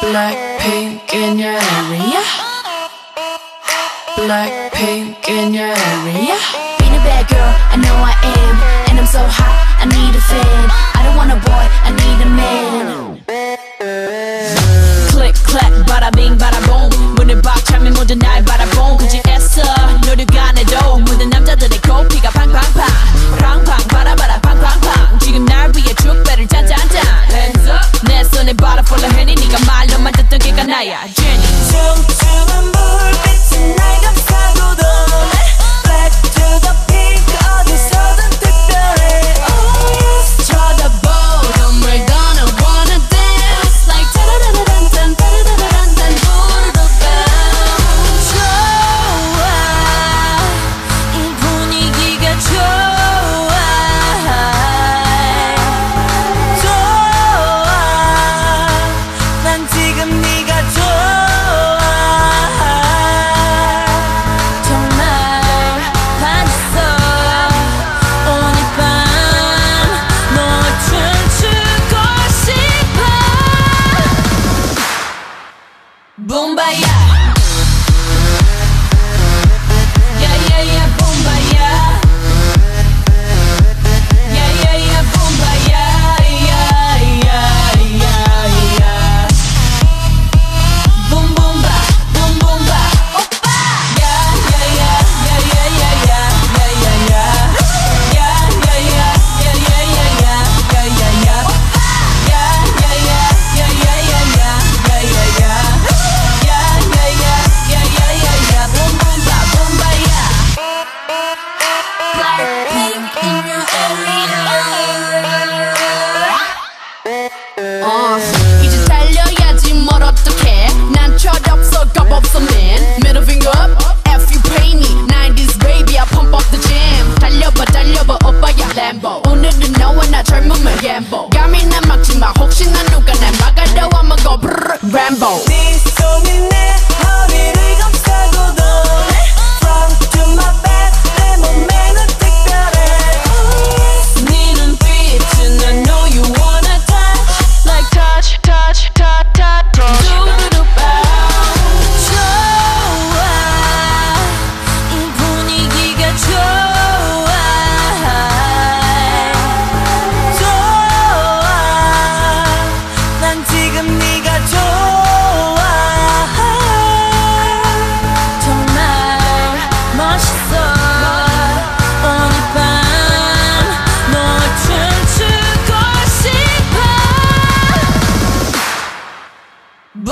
Blackpink in your area. Blackpink in your area. Being a bad girl, I know I am. And I'm so hot, I need a fan. I don't want a boy, I need a man. Click, clack, bada bing, bada. 너도 날 바라본 굳이 애써 노력 안 해도 모든 남자들의 코피가 팡팡팡. 팡팡 바라바라 팡팡팡. 지금 날 위해 축배를 짠짠짠. Hands up. 내 손에 바라 f o l l o w 니가 말로만 듣던 게가 나야.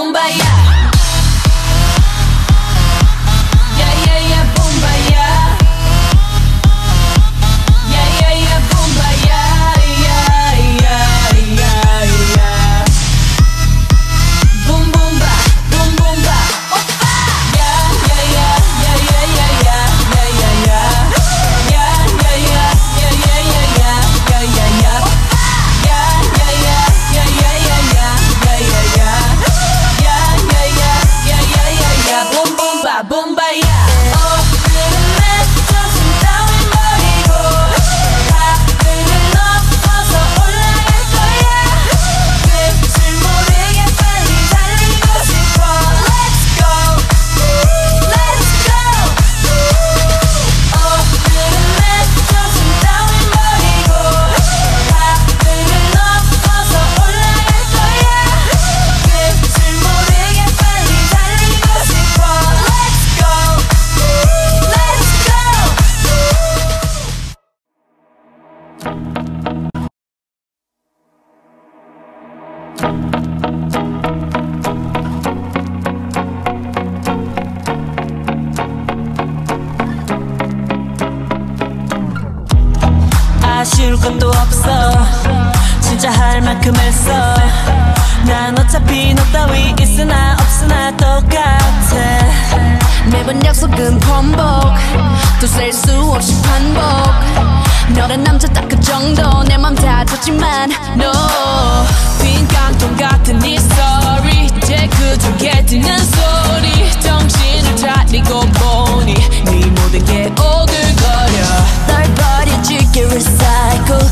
kumbaya 조금도 없어. 진짜 할 만큼 했어. 난 어차피 너 따위 있으나 없으나 똑같아. 매번 약속은 번복. 또 셀 수 없이 반복. 너란 남자 딱 그 정도. 내 맘 다 줬지만 no. 빈 깡통 같은 네 story. 제그 중에 듣는 소리. 정신을 차리고 보니 네 모든 게 오글거려. 널 버려줄게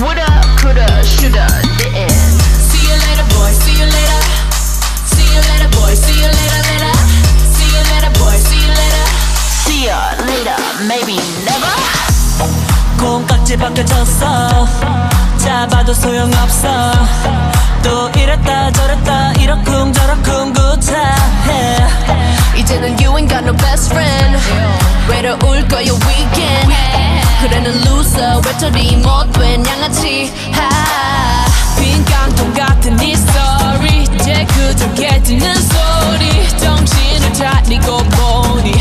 Woulda, coulda, shoulda, didn't See you later boy see you later See you later boy see you later later See you later boy see you later See ya later, maybe never 콩깍지 벗겨졌어 잡아도 소용없어 또 이랬다 저랬다 이러쿵저러쿵 구차해 이제는 you ain't got no best friend 외로울 거야 weekend 그래 는 loser 외톨이 못된 양아치 하 빈 깡통 같은 네 story 이제 그저 깨지는 소리 정신을 차리고 보니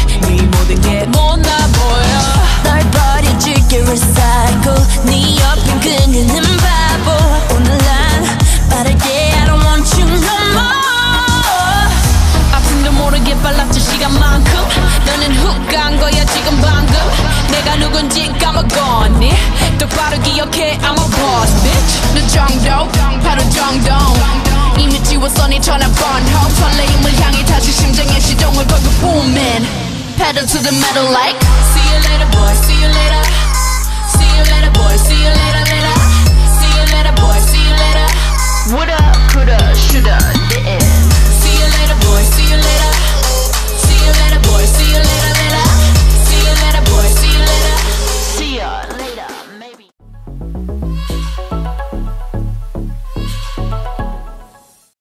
많이 전화번 Ho 설레임을 다시 심장의 시동을 걸고 booming. Pedal to the metal like See you later boy, see you later. See you later boy, see you later later. See you later boy, see you later. Woulda, coulda, shoulda.